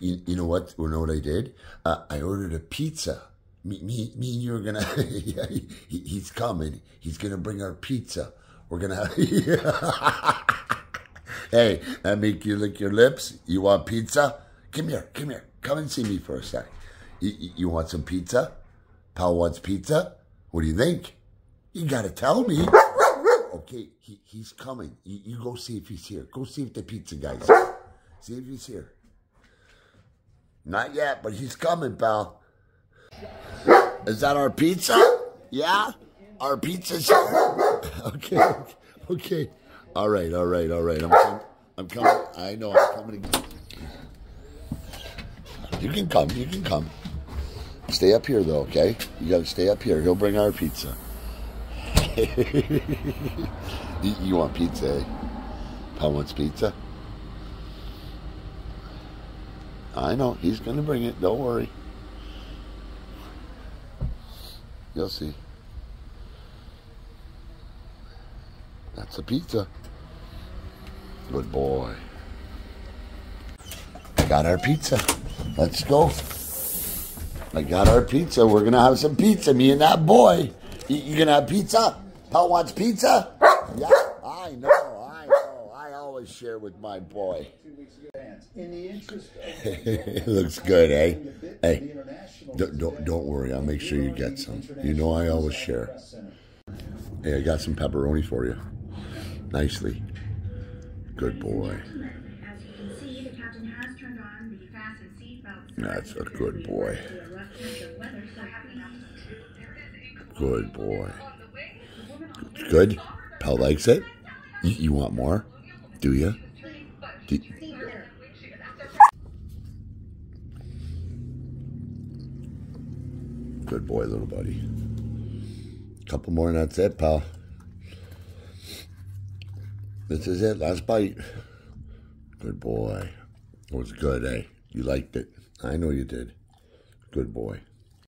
You, you know what? You know what I did? Uh, I ordered a pizza. Me, me, me and you are gonna. yeah, he, he's coming. He's gonna bring our pizza. We're gonna. hey, that make you lick your lips? You want pizza? Come here, come here. Come and see me for a sec. You, you want some pizza? Pal wants pizza? What do you think? You gotta tell me. Okay, he, he's coming. You, you go see if he's here. Go see if the pizza guy's here. See if he's here. Not yet, but he's coming, pal. Is that our pizza? Yeah? Our pizza's okay, okay. All right, all right, all right. I'm, I'm coming. I know I'm coming again. You can come, you can come. Stay up here, though, okay? You got to stay up here. He'll bring our pizza. you, you want pizza, eh? Pal wants pizza? I know. He's going to bring it. Don't worry. You'll see. That's a pizza. Good boy. I got our pizza. Let's go. I got our pizza. We're going to have some pizza, me and that boy. You, you going to have pizza? Pal wants pizza? Yeah, I know. I know. I always share with my boy. it looks good, eh? Hey, don't, don't, don't worry. I'll make sure you get some. You know I always share. Hey, I got some pepperoni for you. Nicely. Good boy. That's a good boy. Good boy. Good? Pal likes it? You, you want more? Do you? Do, Good boy, little buddy. Couple more and that's it, pal. This is it, last bite. Good boy. It was good, eh? You liked it. I know you did. Good boy.